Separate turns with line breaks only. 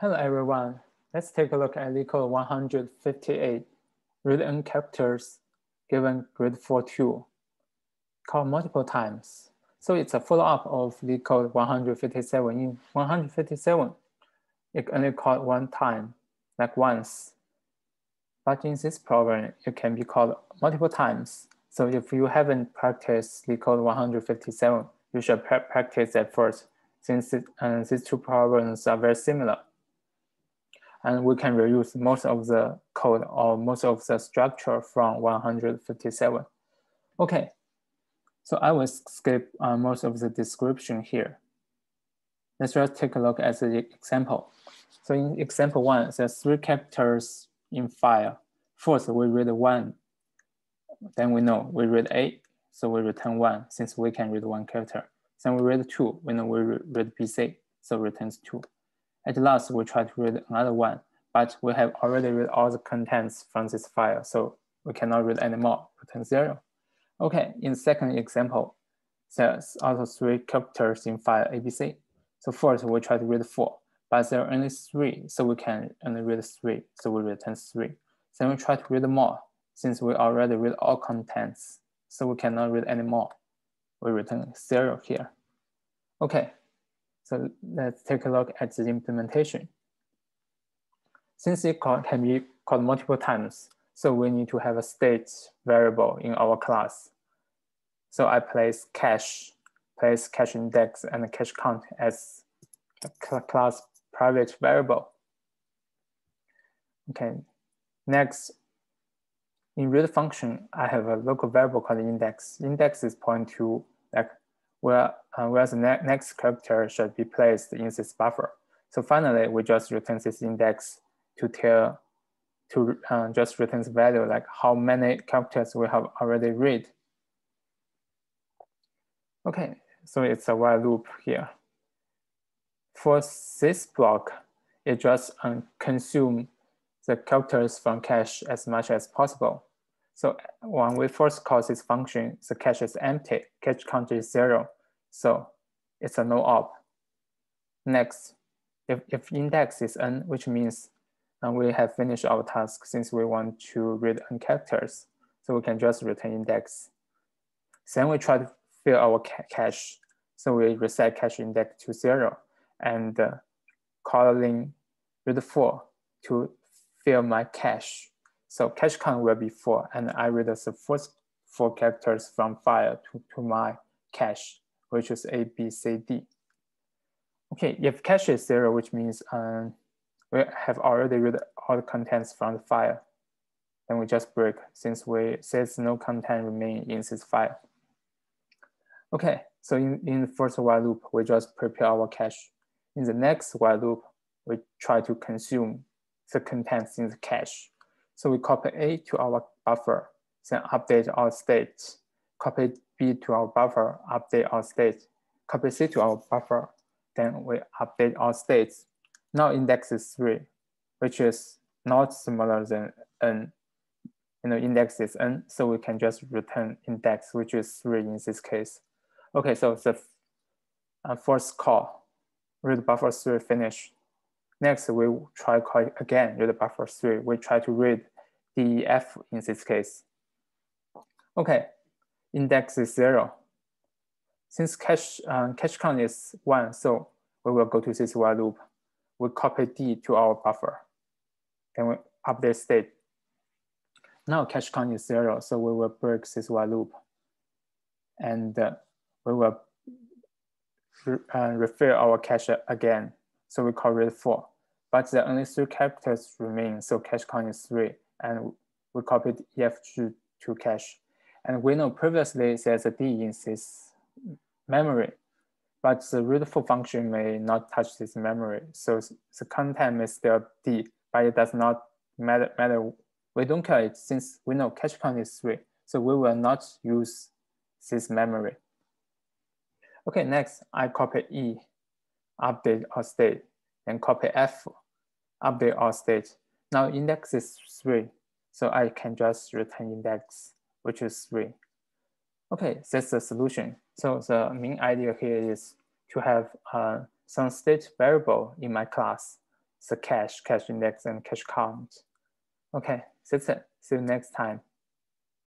Hello everyone. Let's take a look at LeetCode 158, read n characters given read 4 2, called multiple times. So it's a follow-up of LeetCode 157. In 157, it only called one time, like once. But in this problem, it can be called multiple times. So if you haven't practiced LeetCode 157, you should practice that first, since it, uh, these two problems are very similar and we can reuse most of the code or most of the structure from 157. Okay, so I will skip uh, most of the description here. Let's just take a look at the example. So in example one, there's three characters in file. First, we read one, then we know we read A, so we return one since we can read one character. Then we read two, we know we read BC, so returns two. At last, we try to read another one, but we have already read all the contents from this file, so we cannot read anymore, return zero. Okay, in the second example, there's also three characters in file ABC. So first we try to read four, but there are only three, so we can only read three, so we return three. Then we try to read more, since we already read all contents, so we cannot read anymore. We return zero here. Okay, so let's take a look at the implementation. Since it can be called multiple times, so we need to have a state variable in our class. So I place cache, place cache index and cache count as a class private variable. Okay, next, in read function, I have a local variable called index. Index is point to like where, uh, where the ne next character should be placed in this buffer. So finally, we just return this index to tell, to uh, just return the value like how many characters we have already read. Okay, so it's a while loop here. For this block, it just um, consume the characters from cache as much as possible. So when we first call this function, the cache is empty, cache count is zero. So it's a no op. Next, if, if index is n, which means uh, we have finished our task since we want to read n characters. So we can just return index. Then we try to fill our ca cache. So we reset cache index to zero and uh, calling read four to fill my cache. So cache count will be four, and I read the first four characters from file to, to my cache, which is A, B, C, D. Okay, if cache is zero, which means um, we have already read all the contents from the file, then we just break since we says no content remain in this file. Okay, so in, in the first while loop, we just prepare our cache. In the next while loop, we try to consume the contents in the cache. So we copy A to our buffer, then update our state. Copy B to our buffer, update our state. Copy C to our buffer, then we update our states. Now index is three, which is not smaller than n. You know, index is n, so we can just return index, which is three in this case. Okay, so the uh, first call, read buffer three finish. Next, we try call again, read buffer three. We try to read DEF in this case. Okay, index is zero. Since cache, uh, cache count is one, so we will go to this while loop. We copy D to our buffer. Then we update state. Now cache count is zero, so we will break this while loop. And uh, we will uh, refill our cache again. So we call read four, but the only three characters remain. So cache count is three and we copied EF to, to cache. And we know previously there's a D in this memory, but the read four function may not touch this memory. So the content may still D, but it does not matter. matter. We don't care it since we know cache count is three. So we will not use this memory. Okay, next I copy E, update our state, and copy F, update our state. Now index is three, so I can just return index, which is three. Okay, that's the solution. So the main idea here is to have uh, some state variable in my class. the cache, cache index, and cache count. Okay, that's it. See you next time.